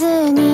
自你